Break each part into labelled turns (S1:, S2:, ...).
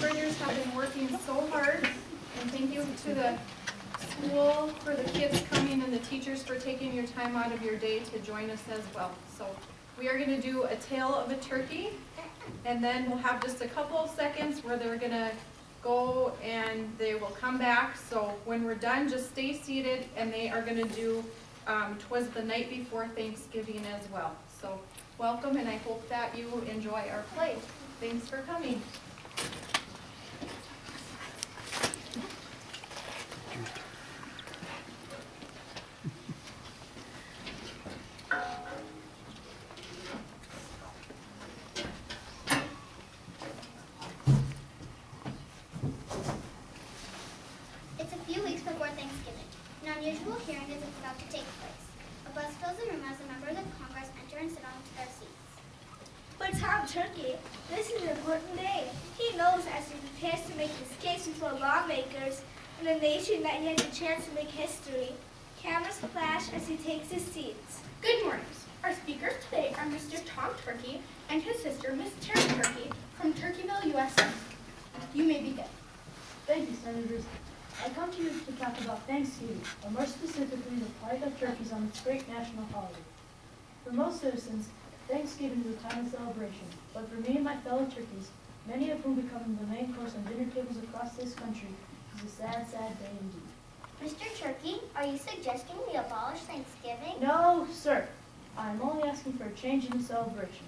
S1: Bridgers have been working so hard, and thank you to the school for the kids coming and the teachers for taking your time out of your day to join us as well. So we are gonna do a tale of a turkey, and then we'll have just a couple of seconds where they're gonna go and they will come back. So when we're done, just stay seated, and they are gonna do, um, twas the night before Thanksgiving as well. So welcome, and I hope that you enjoy our play. Thanks for coming.
S2: It's a few weeks before Thanksgiving. An unusual hearing is about to take place. A bus fills the room as the members of Congress enter and sit onto their seats.
S3: But Tom Turkey, this is an important day. He knows as he prepares to make his case before lawmakers and the nation that he has a chance to make history. Cameras flash as he takes his seats.
S4: Good morning. Our speakers today are Mr. Tom Turkey and his sister, Miss Terry Turkey, from Turkeyville, USA. You may begin.
S5: Thank you, Senators. I come to you to talk about Thanksgiving, or more specifically, the plight of turkeys on this great national holiday. For most citizens, Thanksgiving is a time of celebration, but for me and my fellow turkeys, many of whom become the main course on dinner tables across this country, is a sad, sad day indeed.
S2: Mr. Turkey, are you suggesting we abolish Thanksgiving?
S5: No, sir. I'm only asking for a change in the celebration.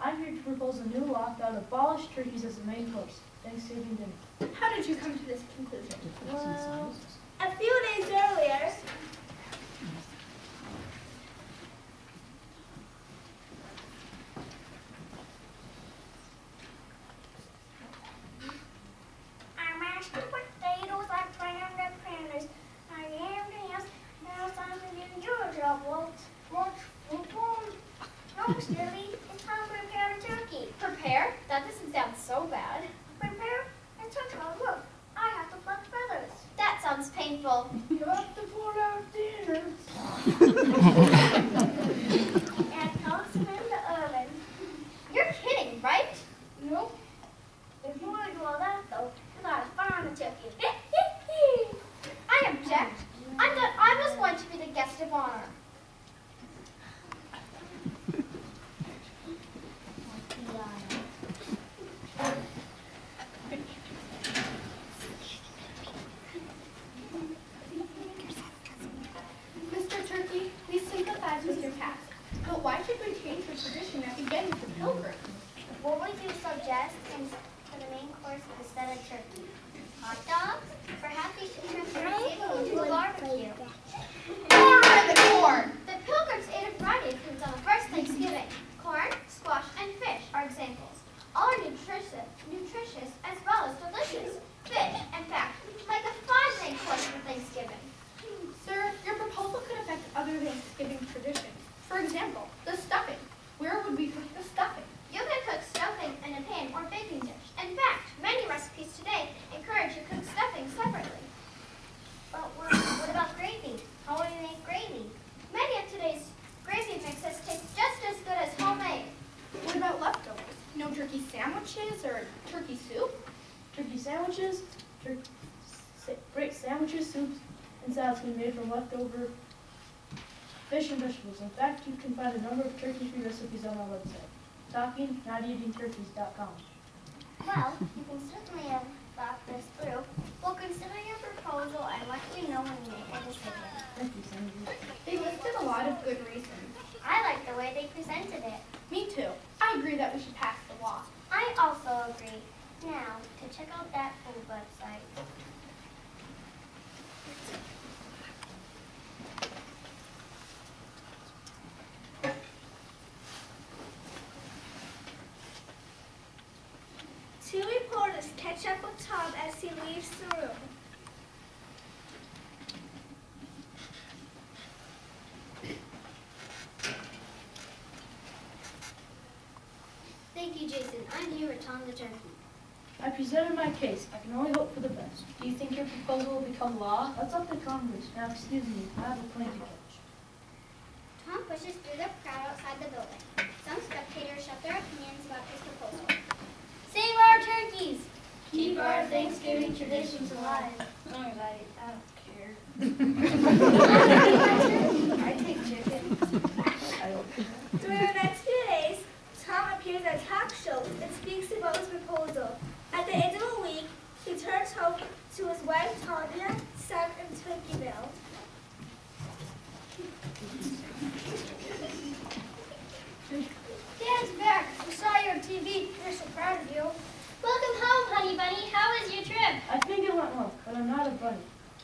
S5: I'm here to propose a new law that would abolish turkeys as the main course, Thanksgiving dinner.
S4: How did you come to this conclusion?
S5: Well,
S3: A few days earlier,
S6: I'm mashed potatoes, I crammed
S4: Mm-hmm. Tradition that began with the pilgrims?
S2: What would you suggest for the main course instead of turkey? Hot dogs? Perhaps we should turn Thanksgiving into a barbecue.
S1: Corn in the corn!
S2: The pilgrims ate a variety of foods on the first Thanksgiving. Corn, squash, and fish are examples. All are nutritious, nutritious as well as delicious. Fish, in fact, make a fine main course for Thanksgiving.
S4: Sir, your proposal could affect other Thanksgiving traditions. For example, the stuffing. Where would we cook the stuffing?
S2: You can cook stuffing in a pan or baking dish. In fact, many recipes today encourage you to cook stuffing separately. But what, what about gravy? How will you make gravy? Many of today's gravy mixes taste just as good as homemade.
S4: What about leftovers? No turkey sandwiches or turkey soup?
S5: Turkey sandwiches, great sandwiches, soups, and salads can be made from leftover fish and vegetables. In fact, you can find a number of turkey-free recipes on our website, talkingnotEatingTurkeys.com.
S2: Well, you can certainly have thought this through. We'll consider your proposal and let you know when we make a decision.
S5: Thank you, Senator.
S4: They listed a lot of good reasons.
S2: I like the way they presented it.
S4: Me too. I agree that we should pass the law.
S2: I also agree. Now, to check out that full website.
S3: two reporters catch up with Tom as he leaves the room.
S2: Thank you, Jason. I'm here with Tom the Turkey.
S5: I presented my case. I can only hope for the best.
S1: Do you think your proposal will become law?
S5: That's up to Congress. Now, excuse me, I have a plane to catch.
S2: Tom pushes through the crowd outside the building. Some spectators shout their opinions about his proposal. Save our turkeys!
S1: Keep our
S3: Thanksgiving traditions alive.
S6: As long as I, I don't care.
S3: I take chicken. During the next few days, Tom appears at talk shows and speaks about his proposal. At the end of the week, he turns home to his wife Tanya, son, and Turkeyville.
S2: Dad's back. We saw you on TV. We're so proud of you. Welcome home, honey bunny. How was your trip?
S5: I think it went well, but I'm not a bunny.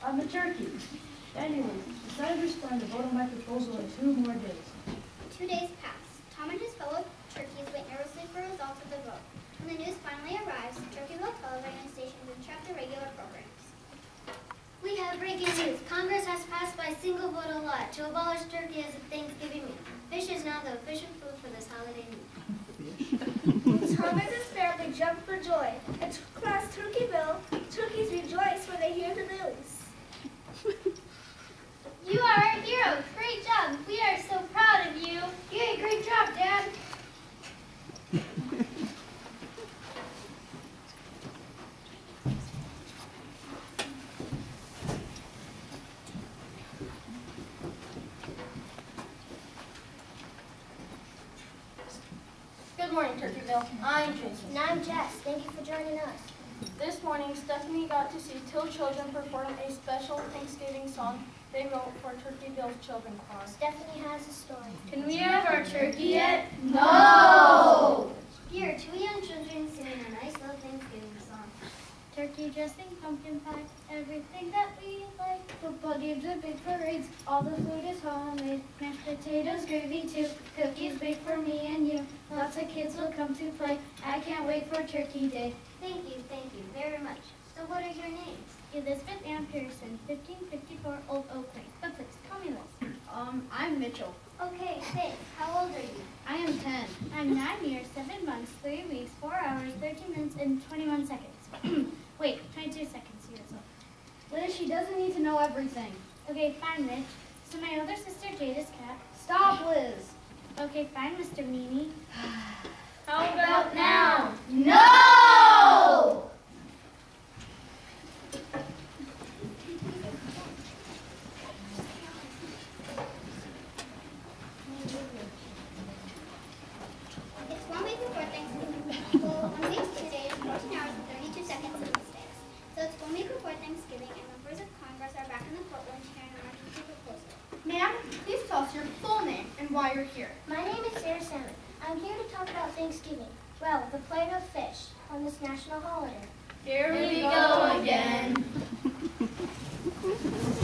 S5: I'm a turkey. Anyways, the senators plan to vote on my proposal in two more days.
S2: Two days pass. Tom and his fellow turkeys wait nervously for results of the vote. When the news finally arrives, the Turkeyville television stations interrupt the regular programs. We have breaking news. Congress has passed by single vote a law to abolish turkey as a Thanksgiving meal. Fish is now the official food for this holiday meal.
S3: Tom and his family jump for joy. And across Turkeyville, turkeys rejoice when they hear the news.
S2: You are our hero. Great job. We are so proud of you. Yay, great job, Dad.
S6: Good morning, Turkeyville. I'm.
S2: And I'm Jess. Thank you for joining us.
S6: This morning, Stephanie got to see Till Children perform a special Thanksgiving song they wrote for Turkeyville's children choir.
S2: Stephanie has a story.
S4: Can we have our turkey yet? No!
S2: Here are two young children singing a nice little Thanksgiving song. Turkey dressing, pumpkin pie, everything that we like. Football games and big parades, all the food is homemade. Mashed potatoes, gravy too, cookies baked for me and you. Lots of kids will come to play. I can't wait for Turkey Day. Thank you, thank you very much. So what are your names? Elizabeth Ann Pearson, 1554 Old Oak Lane. But please, call me Liz.
S4: Um, I'm Mitchell.
S2: Okay, thanks. How old are you?
S4: I am 10.
S2: I'm nine years, seven months, three weeks, four hours, 13 minutes, and 21 seconds. Wait, 22 seconds years old.
S4: Liz, she doesn't need to know everything.
S2: Okay, fine, Mitch. So my older sister Jade is cat.
S4: Stop, Liz.
S2: Okay, fine, Mr. Meanie.
S4: How about now?
S6: No!
S2: It's one week before Thanksgiving. Well, one week today is 14 hours and 32 seconds in the States. So it's one week before Thanksgiving, and members of Congress are back in the courtroom hearing an emergency proposal.
S4: Ma'am, please tell us your full name and why you're here.
S2: My name is Sarah Salmon. I'm here to talk about Thanksgiving. Well, the plate of fish on this national holiday.
S4: Here we go again.